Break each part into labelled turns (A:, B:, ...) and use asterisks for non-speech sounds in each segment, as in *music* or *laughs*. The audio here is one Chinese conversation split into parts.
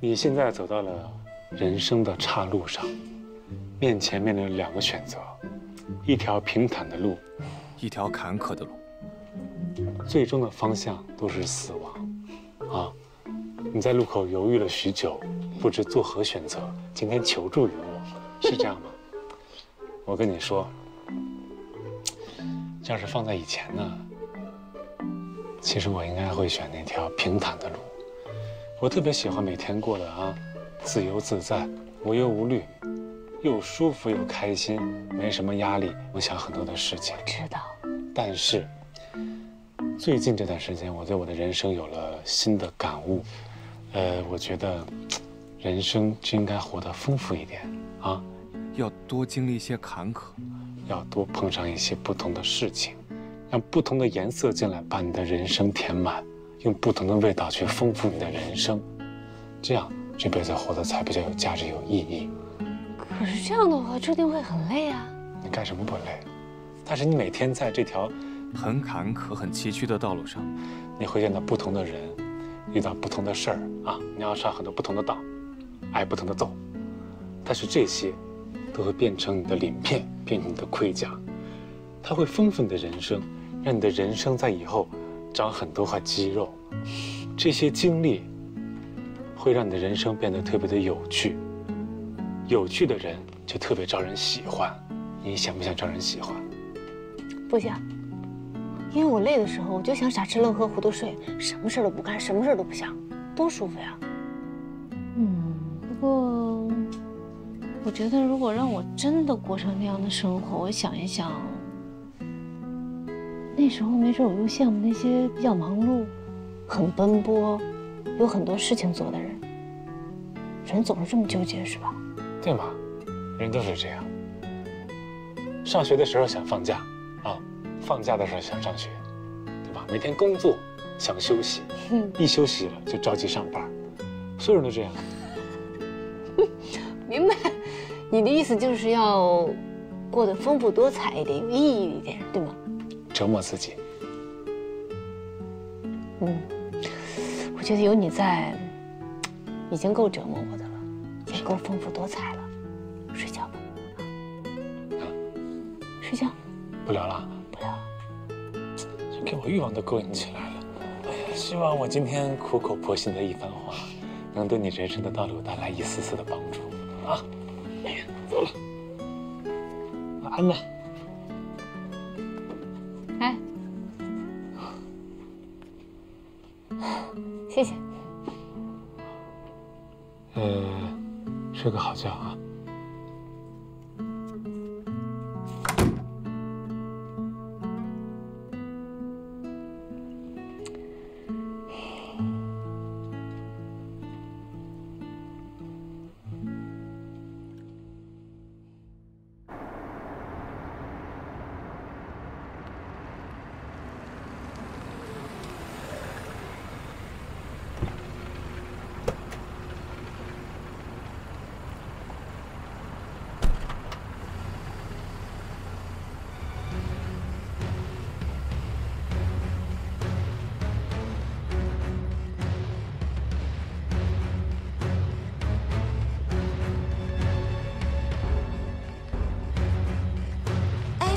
A: 你现在走到了人生的岔路上，面前面临两个选择，一条平坦的路，
B: 一条坎坷的路，
A: 最终的方向都是死亡。啊，你在路口犹豫了许久，不知作何选择，今天求助于我，是这样吗？*laughs* 我跟你说，要是放在以前呢，其实我应该会选那条平坦的路。我特别喜欢每天过的啊，自由自在、无忧无虑，又舒服又开心，没什么压力，能想很多的事情。
C: 知道。
A: 但是最近这段时间，我对我的人生有了新的感悟。呃，我觉得人生就应该活得丰富一点啊，
B: 要多经历一些坎坷，
A: 要多碰上一些不同的事情，让不同的颜色进来，把你的人生填满。用不同的味道去丰富你的人生，这样这辈子活得才比较有价值、有意义。
C: 可是这样的话，注定会很累啊！
A: 你干什么不累？但是你每天在这条
B: 很坎坷、很崎岖的道路上，
A: 你会见到不同的人，遇到不同的事儿啊！你要上很多不同的当，挨不同的揍。但是这些都会变成你的鳞片，变成你的盔甲，它会丰富你的人生，让你的人生在以后。长很多块肌肉，这些经历会让你的人生变得特别的有趣。有趣的人就特别招人喜欢。你想不想招人喜欢？
C: 不想，因为我累的时候，我就想傻吃愣喝、糊涂睡，什么事都不干，什么事都不想，多舒服呀。嗯，不过我觉得，如果让我真的过上那样的生活，我想一想。那时候没准我又羡慕那些比较忙碌、很奔波、有很多事情做的人。人总是这么纠结，是吧？
A: 对吗？人都是这样。上学的时候想放假，啊，放假的时候想上学，对吧？每天工作想休息，一休息了就着急上班，所有人都这样。*laughs*
C: 明白，你的意思就是要过得丰富多彩一点，有意义一点，对吗？
A: 折磨自己。
C: 嗯，我觉得有你在，已经够折磨我的了，也够丰富多彩了。睡觉吧。啊？睡觉。
A: 不聊了。
C: 不聊。
A: 就给我欲望都勾引起来了。哎呀，希望我今天苦口婆心的一番话，能对你人生的道路带来一丝丝的帮助。啊，哎呀，走了。晚安呢。睡个好觉啊。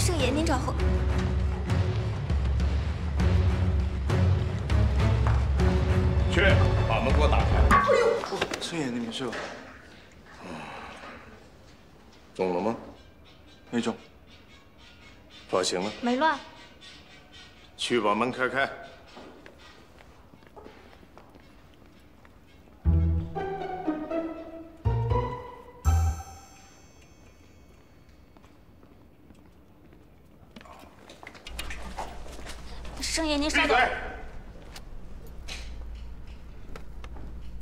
D: 圣爷，您找后。
E: 去，把门给我打开。哎
F: 呦，盛爷，您是？
E: 中了吗？
F: 没肿。
E: 发型呢？
D: 没乱。
E: 去把门开开。
D: 圣爷，您稍等。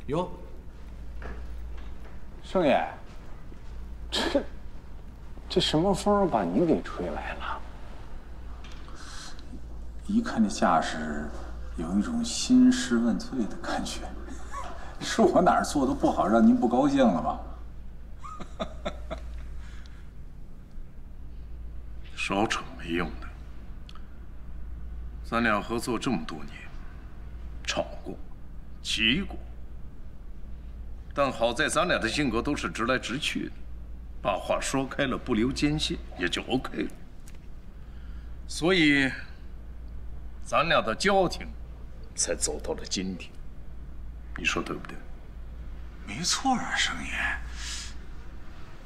F: 哟，圣爷，这这什么风把您给吹来了？
G: 一看这架势，有一种兴师问罪的感觉。*laughs* 是我哪儿做的不好，让您不高兴了吗？
E: 少逞没用的。咱俩合作这么多年，吵过，急过，但好在咱俩的性格都是直来直去的，把话说开了，不留间隙，也就 OK 了。所以，咱俩的交情才走到了今天。你说对不对？
G: 没错啊，生爷。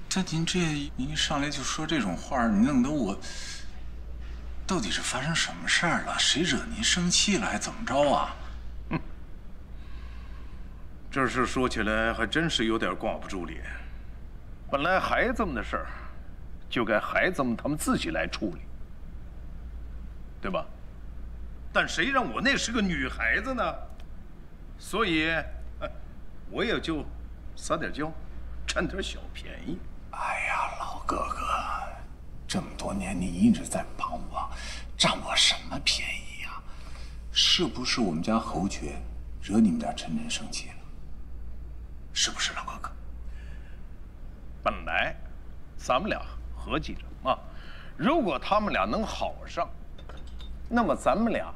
G: 但您这您一上来就说这种话，你弄得我到底是发生什么事儿了？谁惹您生气了？还怎么着啊？
E: 哼 *laughs* 这事说起来还真是有点挂不住脸。本来孩子们的事儿，就该孩子们他们自己来处理，对吧？但谁让我那是个女孩子呢？所以，哎我也就撒点娇，占点小便宜。
G: 哎呀，老哥哥，这么多年你一直在帮我，占我什么便宜呀？是不是我们家侯爵惹你们家陈真生气了？是不是，老哥哥？
E: 本来咱们俩合计着啊，如果他们俩能好上，那么咱们俩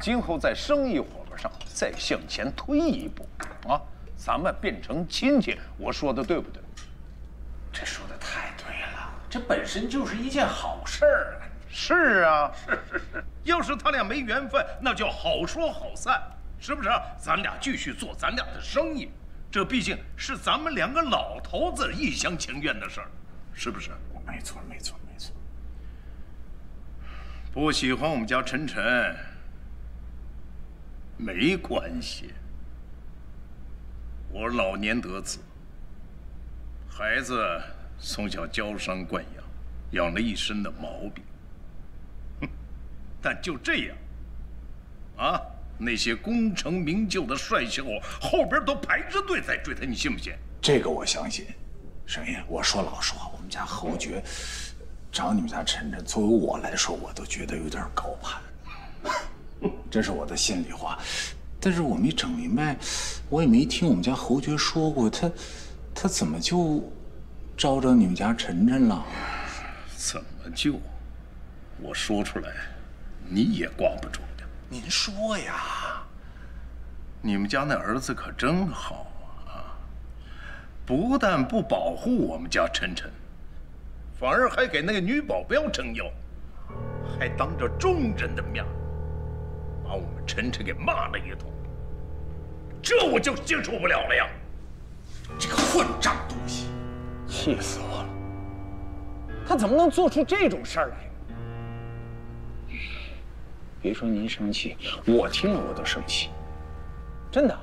E: 今后在生意伙伴上再向前推一步啊，咱们变成亲戚。我说的对不对？
F: 这本身就是一件好事儿啊。
E: 是啊，是是是。要是他俩没缘分，那就好说好散，是不是？咱俩继续做咱俩的生意，这毕竟是咱们两个老头子一厢情愿的事儿，是不是？
G: 没错，没错，没错。
E: 不喜欢我们家晨晨，没关系。我老年得子，孩子从小娇生惯养，养了一身的毛病。哼，*laughs* 但就这样，啊，那些功成名就的帅小伙后边都排着队在追他，你信不信？
G: 这个我相信。生爷，我说老实话，我们家侯爵找你们家晨晨，作为我来说，我都觉得有点高攀。*laughs* 这是我的心里话。但是我没整明白，我也没听我们家侯爵说过，他他怎么就招着你们家晨晨了？
E: 怎么就？我说出来，你也挂不住的。
G: 您说呀。
E: 你们家那儿子可真好啊！不但不保护我们家晨晨，反而还给那个女保镖撑腰，还当着众人的面把我们晨晨给骂了一通。这我就接受不了了呀！
G: 这个混账东西，
F: 气死我了！他怎么能做出这种事儿来？别说您生气，我听了我都生气。真的，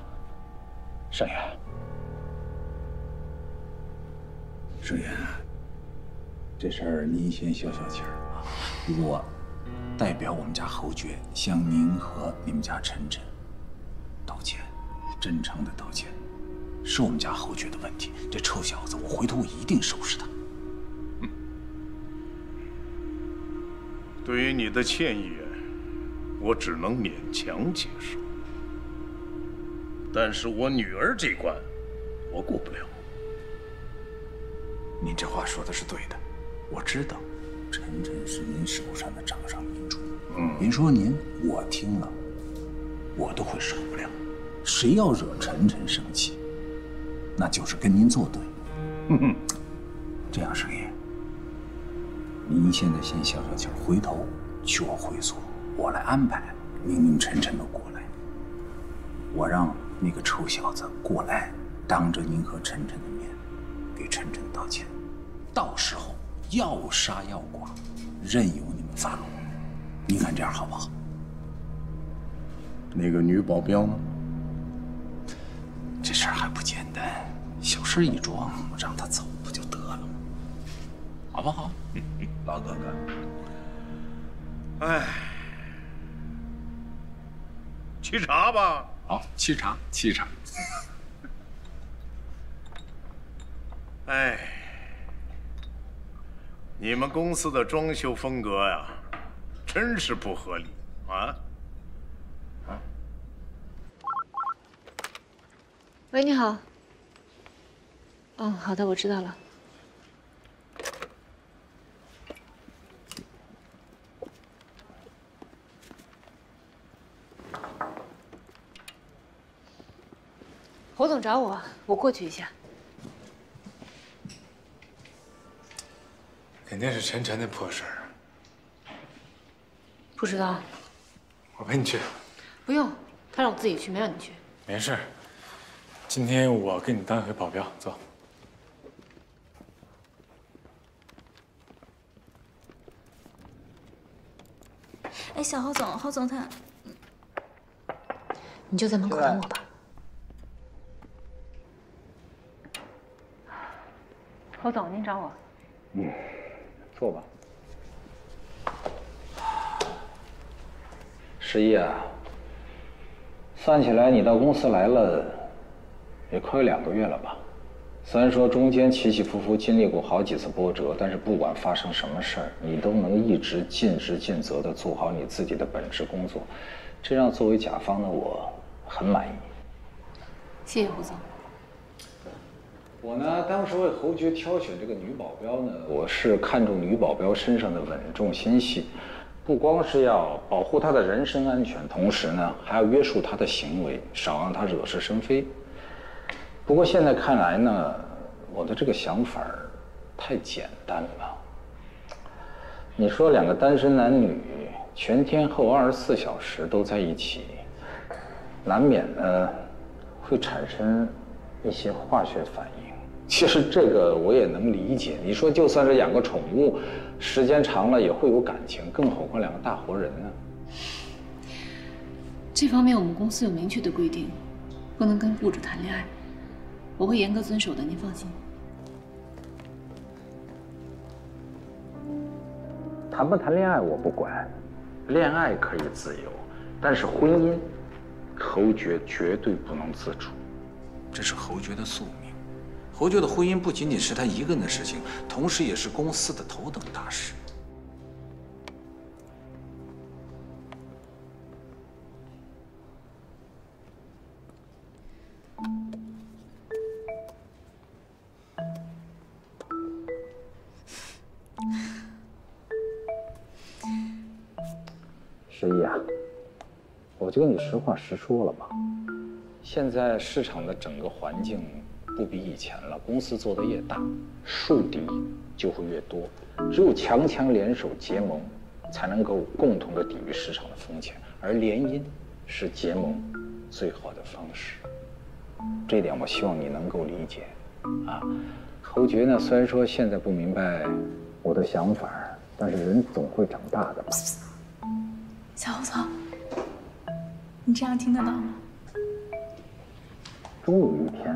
F: 盛元，
G: 盛元，这事儿您先消消气儿！我代表我们家侯爵向您和你们家晨晨道歉，真诚的道歉，是我们家侯爵的问题。这臭小子，我回头我一定收拾他。
E: 对于你的歉意，我只能勉强接受。但是我女儿这关，我过不了。
G: 您这话说的是对的，我知道，晨晨是您手上的掌上明珠。
E: 嗯
G: 您说您，我听了，我都会受不了。谁要惹晨晨生气，那就是跟您作对。
E: 哼哼，
G: 这样，师爷，您现在先消消气儿，回头去我会所，我来安排，明明晨晨的过来。我让那个臭小子过来，当着您和晨晨的面，给晨晨道歉。到时候要杀要剐，任由你们发落。你看这样好不好？
E: 那个女保镖呢？
G: 这事儿还不简单，小事一桩，让他走不就得了吗？好不好？
E: 老哥哥，哎，沏茶吧。
G: 好，沏茶，沏茶。
E: 哎，你们公司的装修风格呀，真是不合理啊！
C: 喂，你好。哦，好的，我知道了。侯总找我，我过去一下。
A: 肯定是晨晨的破事儿。
C: 不知道，
A: 我陪你去。
C: 不用，他让我自己去，没让你去。
A: 没事。今天我给你当一回保镖，走。
D: 哎，小侯总，侯总他，
C: 你就在门口等我吧。侯总，您找我。
G: 嗯，坐吧。十一啊，算起来你到公司来了，也快有两个月了吧？虽然说中间起起伏伏经历过好几次波折，但是不管发生什么事儿，你都能一直尽职尽责的做好你自己的本职工作，这让作为甲方的我很满意。
C: 谢谢胡总。
G: 我呢，当时为侯爵挑选这个女保镖呢，我是看中女保镖身上的稳重心细，不光是要保护她的人身安全，同时呢，还要约束她的行为，少让她惹是生非。不过现在看来呢，我的这个想法太简单了。你说两个单身男女全天候二十四小时都在一起，难免呢会产生一些化学反应。其实这个我也能理解。你说就算是养个宠物，时间长了也会有感情，更何况两个大活人呢？
C: 这方面我们公司有明确的规定，不能跟雇主谈恋爱。我会严格遵守的，您放心。
G: 谈不谈恋爱我不管，恋爱可以自由，但是婚姻，侯爵绝对不能自主，这是侯爵的宿命。侯爵的婚姻不仅仅是他一个人的事情，同时也是公司的头等大事。十一啊，我就跟你实话实说了吧。现在市场的整个环境不比以前了，公司做的越大，树敌就会越多。只有强强联手结盟，才能够共同的抵御市场的风险。而联姻是结盟最好的方式。这点我希望你能够理解。啊，侯爵呢，虽然说现在不明白我的想法，但是人总会长大的嘛。
D: 小侯总，你这样听得到吗？
G: 终有一天，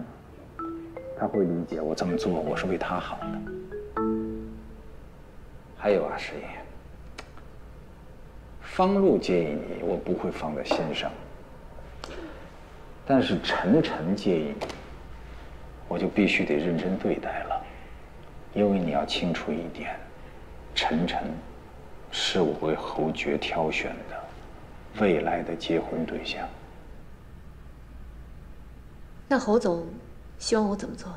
G: 他会理解我这么做，我是为他好的。还有啊，石爷，方路介意你，我不会放在心上；但是晨晨介意你，我就必须得认真对待了，因为你要清楚一点，晨晨。是我为侯爵挑选的未来的结婚对象。
C: 那侯总希望我怎么做？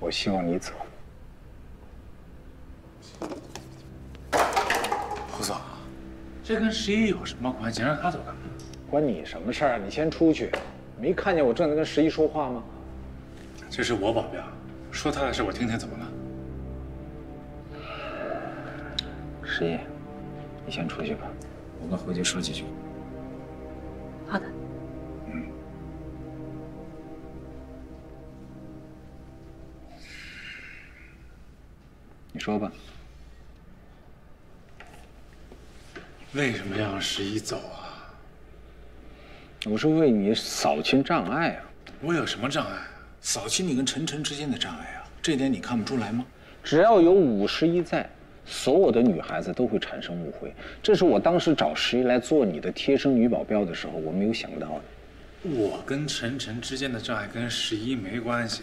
G: 我希望你走。
A: 侯总，这跟十一有什么关系？让他走干嘛？
G: 关你什么事儿？你先出去。没看见我正在跟十一说话吗？
A: 这是我保镖，说他的事我听听，怎么了？
G: 十一，你先出去吧，我跟侯杰说几句。
C: 好的。
G: 嗯。你说吧。
A: 为什么要让十一走啊？
G: 我是为你扫清障碍啊。
A: 我有什么障碍？
G: 啊扫清你跟晨晨之间的障碍啊，这点你看不出来吗？只要有五十一在。所有的女孩子都会产生误会，这是我当时找十一来做你的贴身女保镖的时候，我没有想到的。
A: 我跟晨晨之间的障碍跟十一没关系，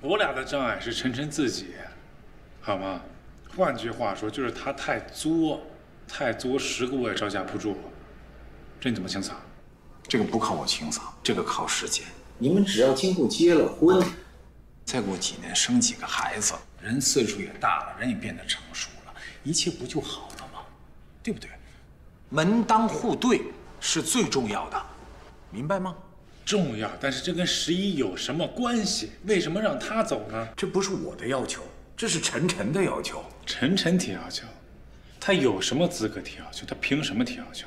A: 我俩的障碍是晨晨自己，好吗？换句话说，就是他太作，太作，十个我也招架不住。这你怎么清扫？
G: 这个不靠我清扫，这个靠时间。你们只要今后结了婚，再过几年生几个孩子。人岁数也大了，人也变得成熟了，一切不就好了吗？对不对？门当户对是最重要的，明白吗？
A: 重要，但是这跟十一有什么关系？为什么让他走呢？
G: 这不是我的要求，这是晨晨的要求。
A: 晨晨提要求，他有什么资格提要求？他凭什么提要求？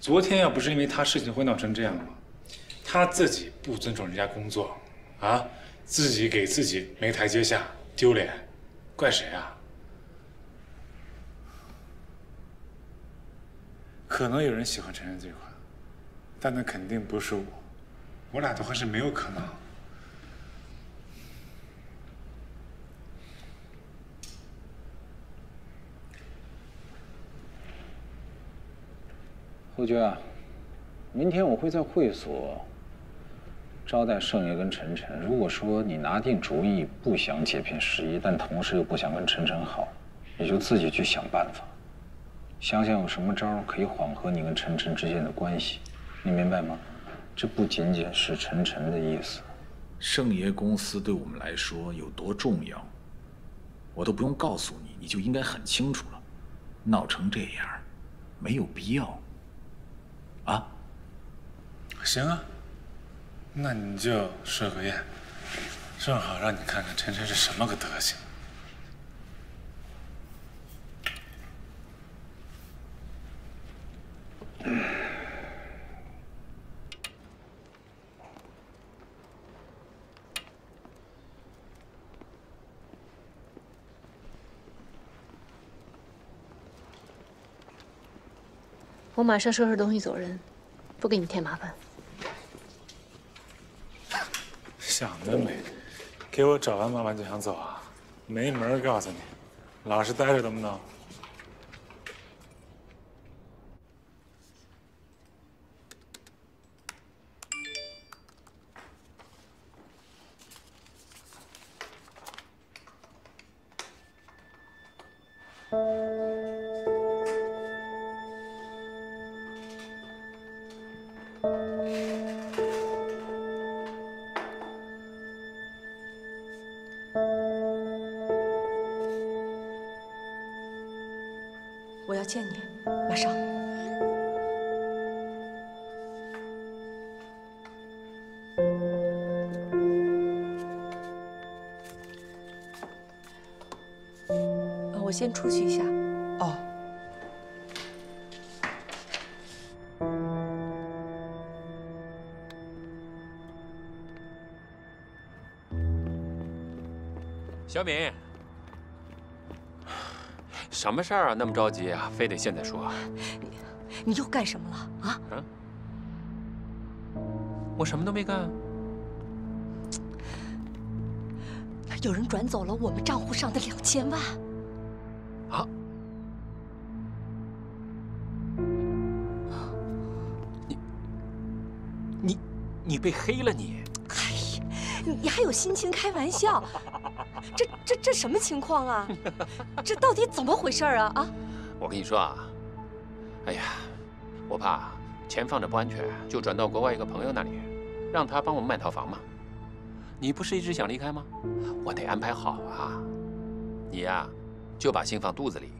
A: 昨天要不是因为他事情会闹成这样吗？他自己不尊重人家工作，啊，自己给自己没台阶下，丢脸，怪谁啊？可能有人喜欢晨晨这块，但那肯定不是我，我俩的话是没有可能。
G: 侯爵啊，明天我会在会所招待盛爷跟晨晨。如果说你拿定主意不想解聘十一，但同时又不想跟晨晨好，你就自己去想办法，想想有什么招可以缓和你跟晨晨之间的关系，你明白吗？这不仅仅是晨晨的意思。盛爷公司对我们来说有多重要，我都不用告诉你，你就应该很清楚了。闹成这样，没有必要。啊，
A: 行啊，那你就设个宴，正好让你看看晨晨是什么个德行。
C: 我马上收拾东西走人，不给你添麻烦。
A: 想得美，给我找完妈妈就想走啊？没门儿！告诉你，老实待着能不能？
D: 我先出去一下。
H: 哦，
I: 小敏，什么事儿啊？那么着急啊？非得现在说？
D: 你又干什么了啊？
I: 啊？我什么都没干。
D: 有人转走了我们账户上的两千万。
I: 你被黑了你？
D: 哎呀，你还有心情开玩笑？*laughs* 这这这什么情况啊？*laughs* 这到底怎么回事啊？啊？
I: 我跟你说啊，哎呀，我怕钱放着不安全，就转到国外一个朋友那里，让他帮我们买套房嘛。你不是一直想离开吗？我得安排好啊。你呀，就把心放肚子里。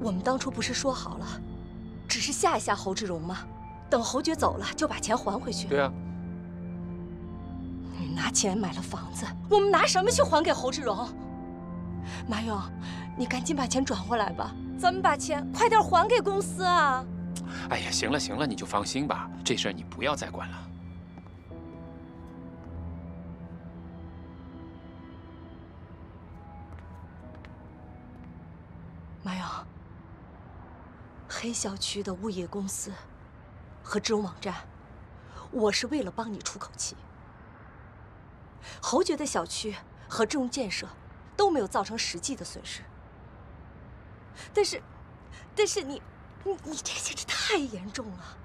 D: 我们当初不是说好了，只是吓一吓侯志荣吗？等侯爵走了，就把钱还回去。
I: 对啊。
D: 你拿钱买了房子，我们拿什么去还给侯志荣？马勇，你赶紧把钱转回来吧，咱们把钱快点还给公司啊！
I: 哎呀，行了行了，你就放心吧，这事儿你不要再管了。
D: 马勇，黑小区的物业公司和智荣网站，我是为了帮你出口气。侯爵的小区和智荣建设都没有造成实际的损失，但是，但是你，你你这个简直太严重了，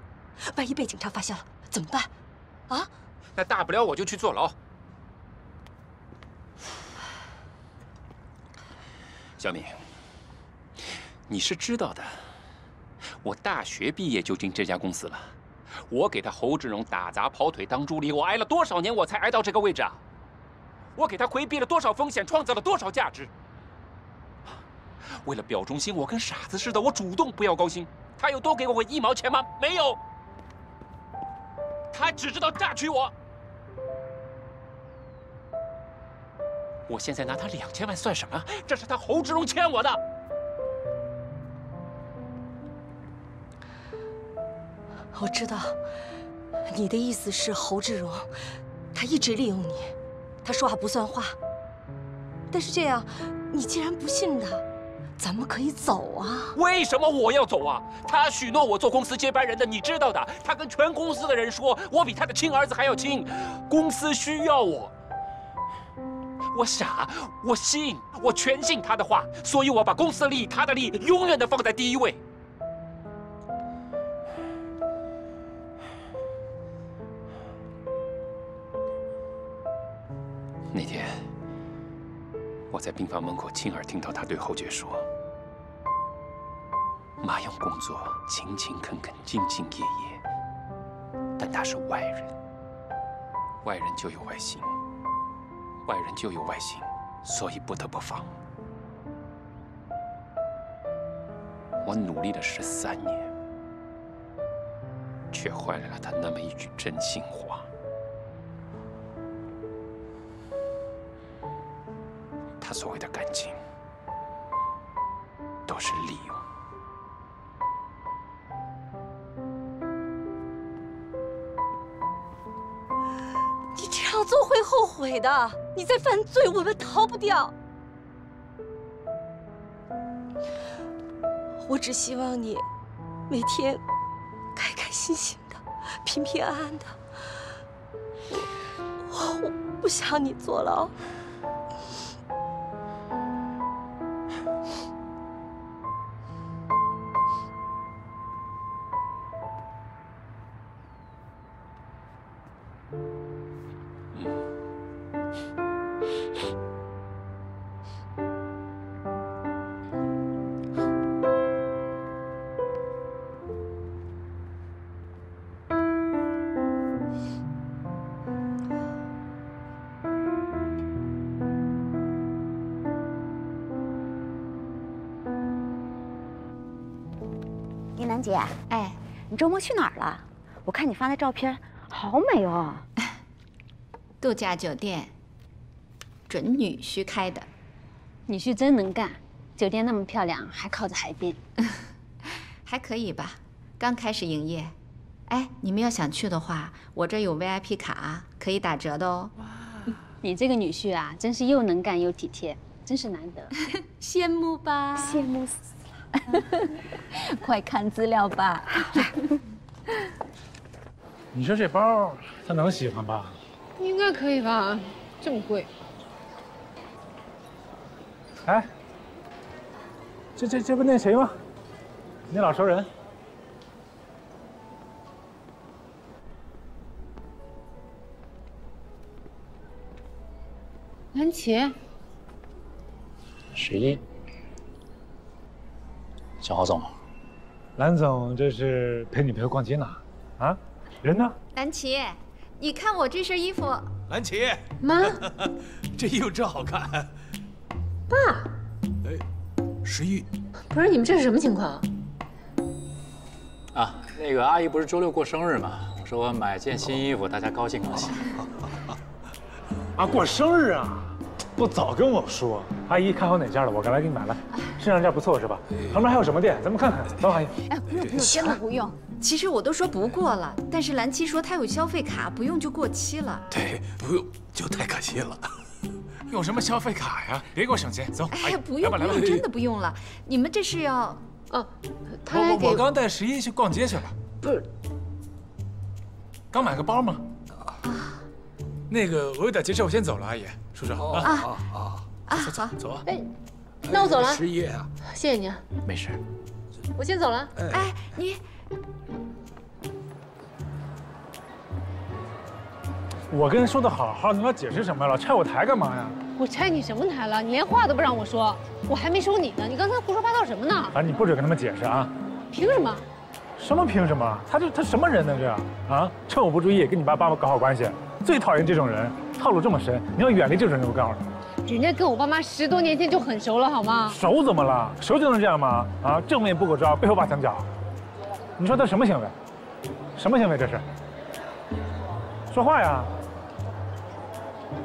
D: 万一被警察发现了怎么办？啊？
I: 那大不了我就去坐牢。小敏，你是知道的，我大学毕业就进这家公司了，我给他侯志荣打杂跑腿当助理，我挨了多少年我才挨到这个位置啊？我给他回避了多少风险，创造了多少价值？为了表忠心，我跟傻子似的，我主动不要高薪，他有多给我一毛钱吗？没有。他只知道榨取我。我现在拿他两千万算什么？这是他侯志荣欠我的。
D: 我知道，你的意思是侯志荣，他一直利用你，他说话不算话。但是这样，你既然不信他，咱们可以走啊。
I: 为什么我要走啊？他许诺我做公司接班人的，你知道的。他跟全公司的人说，我比他的亲儿子还要亲，公司需要我。我傻，我信，我全信他的话，所以我把公司的利益、他的利益永远的放在第一位。那天，我在病房门口亲耳听到他对侯爵说：“马勇工作勤勤恳恳、兢兢业业，但他是外人，外人就有外心。”外人就有外心，所以不得不防。我努力了十三年，却换来了他那么一句真心话。所谓的感情，都是利用。
D: 你这样做会后悔的。你在犯罪，我们逃不掉。我只希望你每天开开心心的，平平安安的。我我不想你坐牢。
J: 去哪儿了？我看你发的照片，好美哦。*laughs*
H: 度假酒店，准女婿开的。
K: 女婿真能干，酒店那么漂亮，还靠着海边，*laughs*
H: 还可以吧？刚开始营业。哎，你们要想去的话，我这有 VIP 卡，可以打折的哦。哇，
K: 你这个女婿啊，真是又能干又体贴，真是难得。*laughs*
H: 羡慕吧？
K: 羡慕死了。
H: 快看资料吧！*laughs*
L: 你说这包他能喜欢吧？
M: 应该可以吧，这么贵。
L: 哎，这这这不那谁吗？那老熟人。
M: 蓝琪。
F: 十一。小郝总，
L: 蓝总这是陪女朋友逛街呢，啊，人呢？
H: 蓝琪，你看我这身衣服。
A: 蓝琪，
M: 妈，*laughs*
A: 这衣服真好看。
M: 爸，
A: 哎，十一，
M: 不是你们这是什么情况？
F: 啊，那个阿姨不是周六过生日吗？我说我买件新衣服，大家高兴高兴。*laughs*
L: 啊，过生日啊？不早跟我说，阿姨看好哪件了，我刚来给你买了。这两件不错是吧？旁边还有什么店？咱们看看。走，阿姨。
H: 哎，不用不用，真的不用。其实我都说不过了，但是蓝七说他有消费卡，不用就过期了。
A: 对，不用就太可惜了。用什么消费卡呀？别给我省钱，走。
H: 哎，不用不用，真的不用了。你们这是要……哦，
A: 他来给我刚带十一去逛街去了。
M: 不是，
A: 刚买个包吗？啊，那个我有点急事，我先走了，阿姨。叔叔啊啊
H: 啊啊！
A: 走走走啊！哎，
M: 那我走了。
A: 失业啊，
M: 谢谢你啊。
A: 没事，
M: 我先走了。
H: 哎，你，
L: 我跟人说的好好的，你老解释什么了？拆我台干嘛呀？
M: 我拆你什么台了？你连话都不让我说，我还没收你呢。你刚才胡说八道什么呢？
L: 啊，你不准跟他们解释啊！
M: 凭什么？
L: 什么凭什么？他这他什么人呢？这啊，趁我不注意跟你爸爸搞好关系，最讨厌这种人。套路这么深，你要远离这种人，我告诉
M: 你。人家跟我爸妈十多年前就很熟了，好吗？
L: 熟怎么了？熟就能这样吗？啊，正面不够招，背后挖墙脚。你说他什么行为？什么行为这是？
A: 说话呀！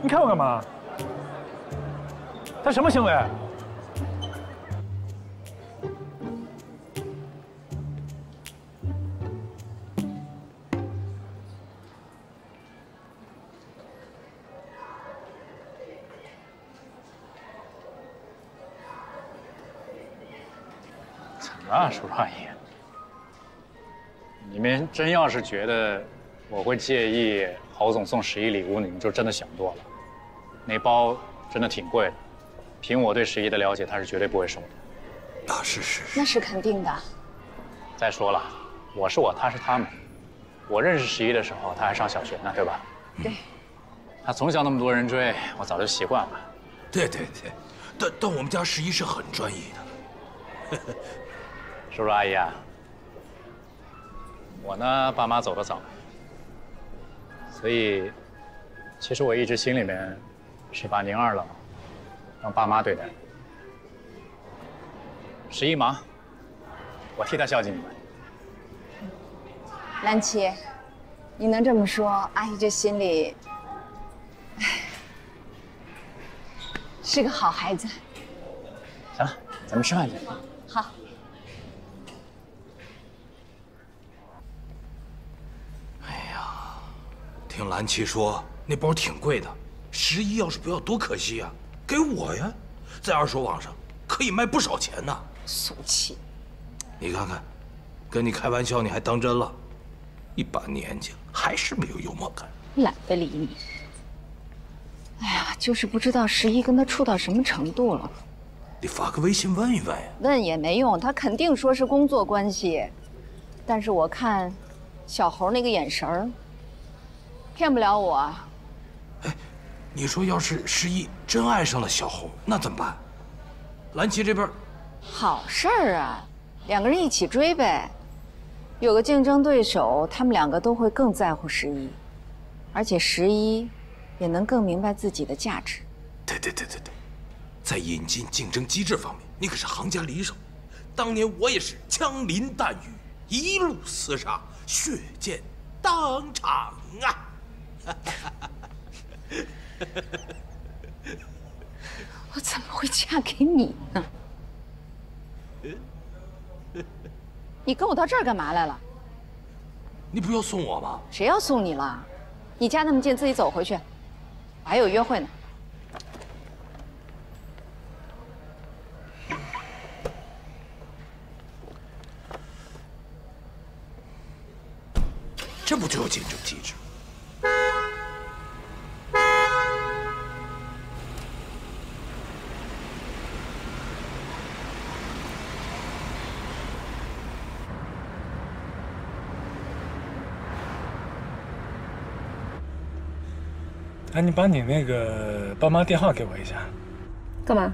A: 你看我干嘛？他什么行为？
F: 要是觉得我会介意侯总送十一礼物，你们就真的想多了。那包真的挺贵的，凭我对十一的了解，他是绝对不会收的。
N: 啊，是是
H: 那是肯定的。
F: 再说了，我是我，他是他们。我认识十一的时候，他还上小学呢，对吧？
H: 对。
F: 他从小那么多人追，我早就习惯了。
O: 对对对，但但我们家十一是很专一的。*laughs*
F: 叔叔阿姨啊，我呢，爸妈走得早，所以其实我一直心里面是把您二老当爸妈对待。十一忙，我替他孝敬你们。
H: 兰琪，你能这么说，阿姨这心里，唉，*sighs* 是个好孩子。
F: 行了，咱们吃饭去。
H: 好。
O: 听兰七说，那包挺贵的，十一要是不要多可惜呀！给我呀，在二手网上可以卖不少钱呢。
H: 俗气！
O: 你看看，跟你开玩笑你还当真了？一把年纪了，还是没有幽默感。
H: 懒得理你。哎呀，就是不知道十一跟他处到什么程度了。
O: 你发个微信问一问呀。
H: 问也没用，他肯定说是工作关系。但是我看，小猴那个眼神儿，骗不了我。
O: 哎，你说要是十一真爱上了小红，那怎么办？蓝旗这边，
H: 好事儿啊，两个人一起追呗。有个竞争对手，他们两个都会更在乎十一，而且十一也能更明白自己的价值。
O: 对对对对对，在引进竞争机制方面，你可是行家里手。当年我也是枪林弹雨，一路厮杀，血溅当场啊！*laughs*
H: 我怎么会嫁给你呢？*laughs* 你跟我到这儿干嘛来了？
O: 你不要送我吗？
H: 谁要送你了？你家那么近，自己走回去。我还有约会呢。
O: 这不就有竞争机制？
A: 哎，你把你那个爸妈电话给我一下。
P: 干嘛？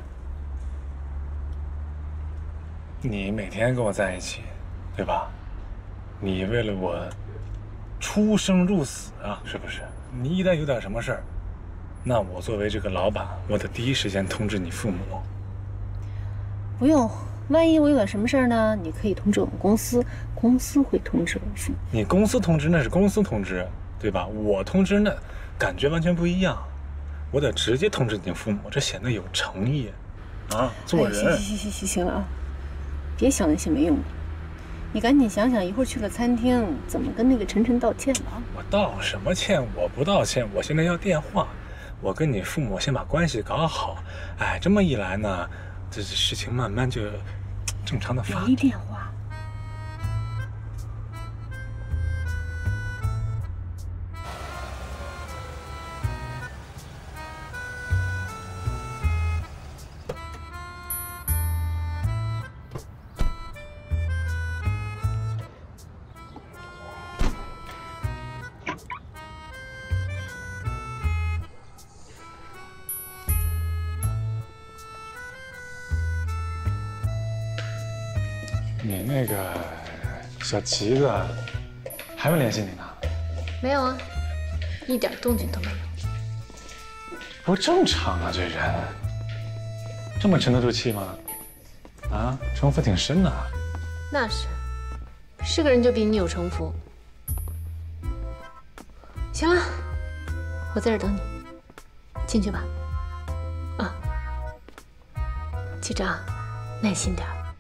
A: 你每天跟我在一起，对吧？你为了我出生入死啊，是不是？你一旦有点什么事儿，那我作为这个老板，我得第一时间通知你父母。
C: 不用，万一我有点什么事儿呢？你可以通知我们公司，公司会通知我父母。
A: 你公司通知那是公司通知，对吧？我通知那感觉完全不一样，我得直接通知你父母，这显得有诚意啊，做人。
C: 哎、行行行行行了啊，别想那些没用的，你赶紧想想，一会儿去了餐厅怎么跟那个晨晨道歉了啊？
A: 我道什么歉？我不道歉，我现在要电话，我跟你父母先把关系搞好。哎，这么一来呢，这这事情慢慢就正常的发。
C: 没电话。
A: 小旗子还没联系你呢？
P: 没有啊，一点动静都没有。
A: 不正常啊，这人这么沉得住气吗？啊，城府挺深的。
P: 那是，是个人就比你有城府。行了，
Q: 我在这儿等你，进去吧。啊，记着啊，耐心点儿，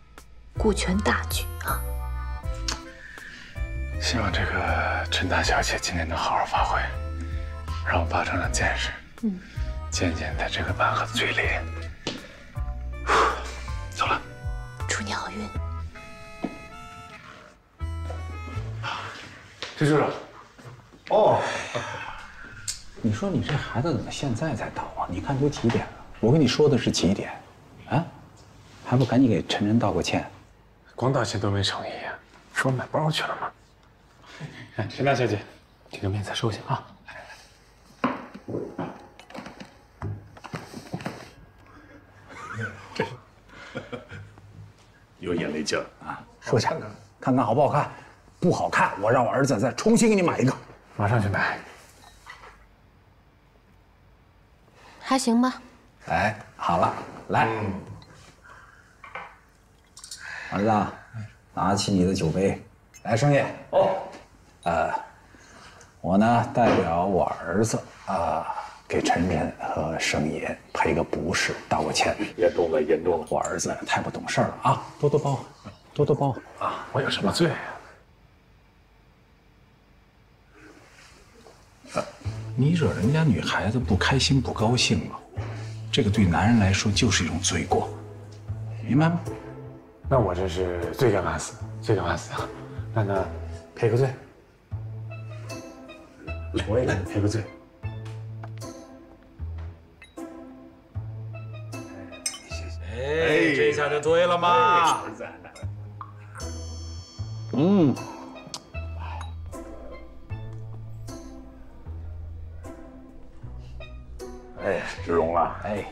Q: 顾全大局啊。
A: 希望这个陈大小姐今天能好好发挥，让我爸长长见识，
Q: 嗯，
A: 见见他这个蛮横的嘴脸。*sighs* 走了，
Q: 祝你好运。
A: 陈叔叔，
G: 哦，你说你这孩子怎么现在才到啊？你看都几点了？我跟你说的是几点？啊，还不赶紧给晨晨道个歉？
A: 光道歉都没诚意啊！是我买包去了吗？哎，陈大小姐，这个面再收下啊。*laughs*
E: 有眼力劲儿
G: 啊！收下，看看好不好看？不好看，我让我儿子再重新给你买一个。
A: 马上去买。
Q: 还行吧。
G: 哎，好了，来，儿子啊，拿起你的酒杯，来，盛爷。哦，呃，我呢代表我儿子啊，给晨晨和盛爷赔个不是，道个歉。
E: 严重了，严重了！
G: 我儿子太不懂事了啊，多多包，多多包啊！
A: 我有什么罪啊？
G: 你惹人家女孩子不开心不高兴了，这个对男人来说就是一种罪过，明白吗？
A: 那我这是罪该万死，罪该万死啊！那那赔个罪，我也给你赔个罪。
E: 哎，这下就对了嘛！
G: 嗯。
E: 哎，志荣啊，
G: 哎，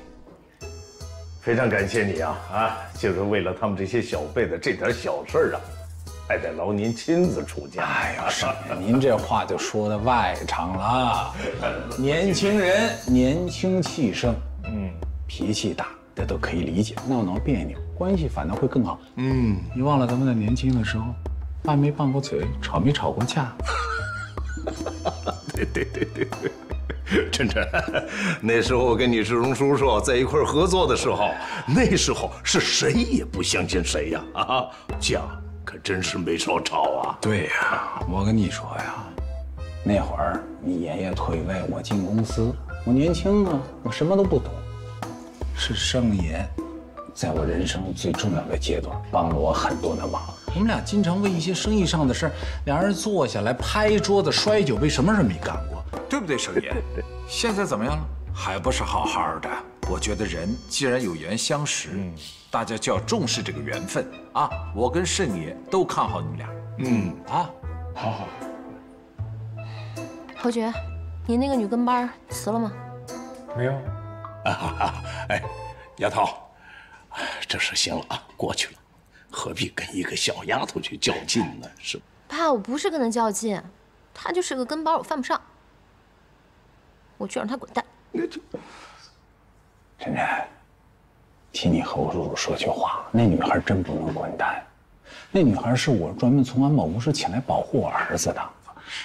E: 非常感谢你啊啊！就是为了他们这些小辈的这点小事啊，还得劳您亲自出家。
G: 哎呀，您这话就说的外场了。*laughs* 年轻人年轻气盛，嗯，脾气大，这都可以理解。闹闹别扭，关系反倒会更好。嗯，你忘了咱们在年轻的时候，拌没拌过嘴，吵没吵过架？
E: 对对对对对。晨晨，那时候我跟你志荣叔叔在一块合作的时候，那时候是谁也不相信谁呀啊，架可真是没少吵啊。
G: 对呀，我跟你说呀，那会儿你爷爷退位，我进公司，我年轻啊，我什么都不懂，是盛爷，在我人生最重要的阶段帮了我很多的忙。我们俩经常为一些生意上的事儿，俩人坐下来拍桌子摔酒杯，什么事没干过。对不对，盛爷？现在怎么样了？还不是好好的。我觉得人既然有缘相识，大家就要重视这个缘分啊！我跟盛爷都看好你们俩。嗯啊，
A: 好好。
Q: 侯爵，你那个女跟班辞了吗？
A: 没有。
E: 啊，*laughs* 哎，丫头，这事行了啊，过去了，何必跟一个小丫头去较劲呢？是吧？
Q: 爸，我不是跟她较劲，她就是个跟班，我犯不上。我去让她滚蛋！
G: 晨晨，替你和我叔叔说句话，那女孩真不能滚蛋。那女孩是我专门从安保公司请来保护我儿子的。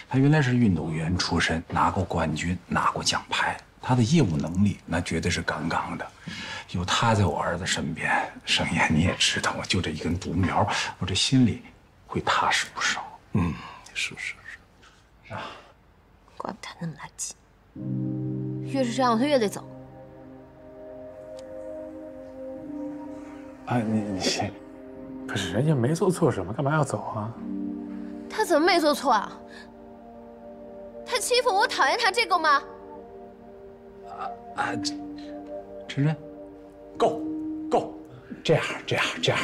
G: 她原来是运动员出身，拿过冠军，拿过奖牌。她的业务能力那绝对是杠杠的。有她在我儿子身边，盛言你也知道，我就这一根独苗，我这心里会踏实不少。
E: 嗯，是是
Q: 是。啊，怪不得那么垃圾。越是这样，他越得走。
A: 哎，你你先，可是人家没做错什么，干嘛要走啊？
Q: 他怎么没做错啊？他欺负我，讨厌他，这够吗？
G: 啊啊！晨晨，够够，这样这样这样，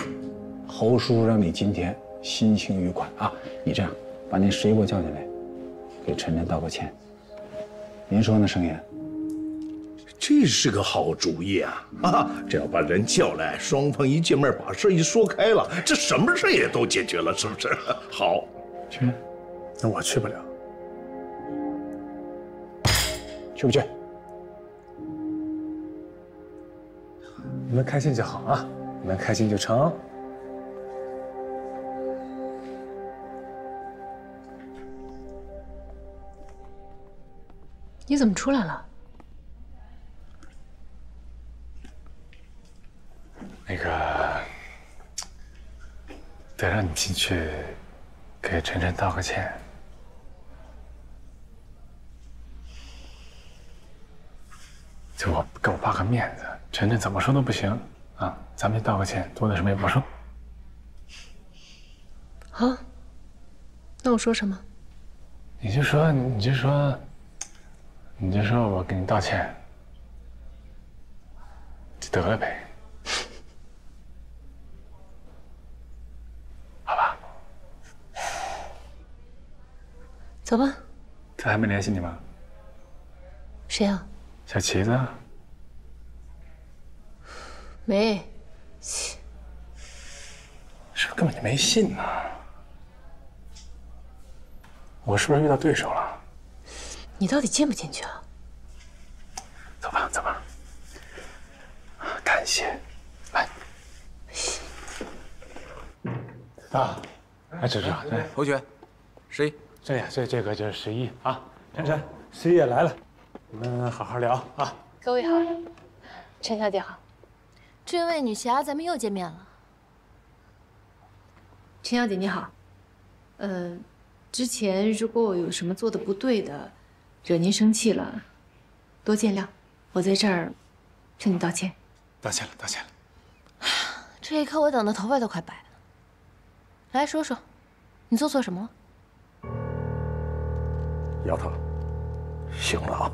G: 侯叔让你今天心情愉快啊！你这样，把那谁给我叫进来，给晨晨道个歉。您说呢，盛爷？
E: 这是个好主意啊！啊，只要把人叫来，双方一见面，把事一说开了，这什么事也都解决了，是不是？*laughs* 好，
A: 去。那我去不了，
G: 去不去？
A: 你们开心就好啊，你们开心就成。
P: 你怎么出来了？
A: 那个，得让你进去给晨晨道个歉。就我给我爸个面子，晨晨怎么说都不行啊！咱们就道个歉，多的什么也不说。
P: 好，那我说什么？
A: 你就说，你就说，你就说我给你道歉，就得了呗。
P: 走吧。
A: 他还没联系你吗？
P: 谁啊？
A: 小旗子。
P: 没。
A: 是不是根本就没信呢？我是不是遇到对手了？
P: 你到底进不进去啊？
A: 走吧，走吧。感谢，来。啊，哎这这这，
G: 侯爵，十一，
A: 这呀，这这个就是十一啊。晨晨，十一也来了，你们好好聊啊。
P: 各位好，陈小姐好。
Q: 这位女侠，咱们又见面了。
P: 陈小姐你好，呃，之前如果我有什么做的不对的，惹您生气了，多见谅。我在这儿向你道歉。
A: 道歉了，道歉了。
Q: 这一刻我等的头发都快白了。来说说，你做错什么了？
E: 丫头，醒了啊。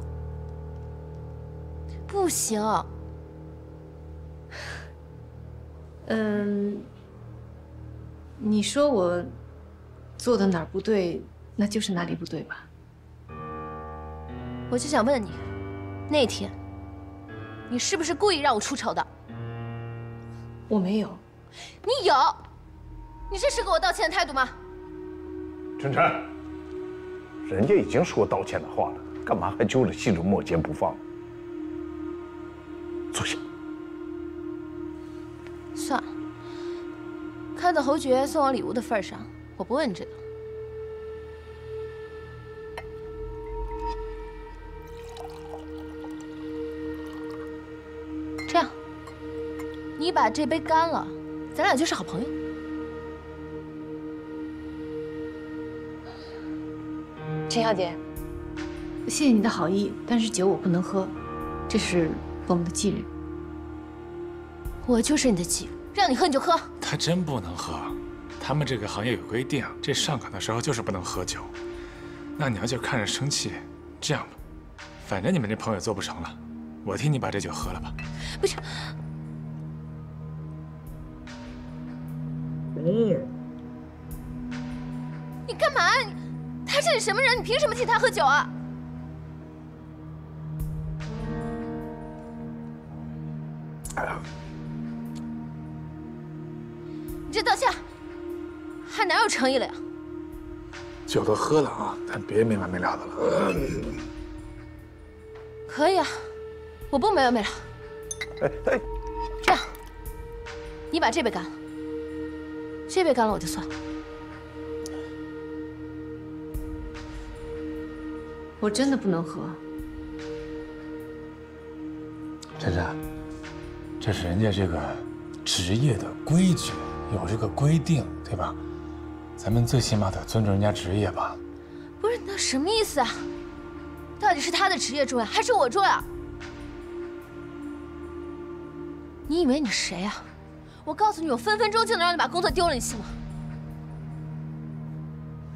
Q: 不行。
P: 嗯，你说我做的哪儿不对，那就是哪里不对吧？
Q: 我就想问你，那天你是不是故意让我出丑的？
P: 我没有。
Q: 你有。你这是给我道歉的态度吗？
E: 晨晨，人家已经说道歉的话了，干嘛还揪着细枝末节不放？坐下。
Q: 算了，看在侯爵送我礼物的份上，我不问这个。这样，你把这杯干了，咱俩就是好朋友。
P: 陈小姐，谢谢你的好意，但是酒我不能喝，这是我们的忌日。
Q: 我就是你的忌日，让你喝你就喝。
A: 他真不能喝，他们这个行业有规定，这上岗的时候就是不能喝酒。那你要就看着生气，这样吧，反正你们这朋友做不成了，我替你把这酒喝了吧。
Q: 不是。
E: 嗯。
Q: 什么人？你凭什么替他喝酒啊？
E: 哎呀，
Q: 你这道歉还哪有诚意了呀？
A: 酒都喝了啊，咱别没完没了的了。
Q: 可以啊，我不没完没了。
E: 哎哎，
Q: 这样，你把这杯干了，这杯干了我就算了。
P: 我真的不能喝，
A: 晨晨，这是人家这个职业的规矩，有这个规定，对吧？咱们最起码得尊重人家职业吧。
Q: 不是，那什么意思啊？到底是他的职业重要，还是我重要？你以为你谁啊？我告诉你，我分分钟就能让你把工作丢了，你信吗？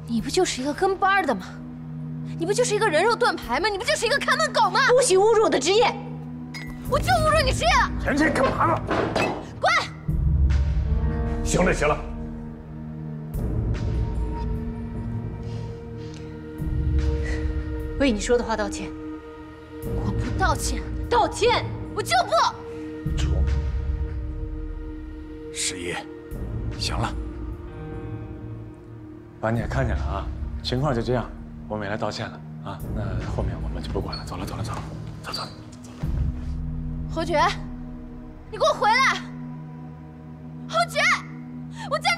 Q: 你不就是一个跟班的吗？你不就是一个人肉盾牌吗？你不就是一个看门狗吗？
P: 不许侮辱我的职业！
Q: 我就侮辱你职业了！
E: 晨晨，干嘛呢？
Q: 滚！
E: 行了行了，
P: 为你说的话道歉。
Q: 我不道歉，
P: 道歉！
Q: 我就不。
E: 主，
A: 十一，行了，把你也看见了啊，情况就这样。我们也来道歉了啊，那后面我们就不管了，走了走了走了，走走走。
Q: 侯爵，你给我回来！侯爵，我叫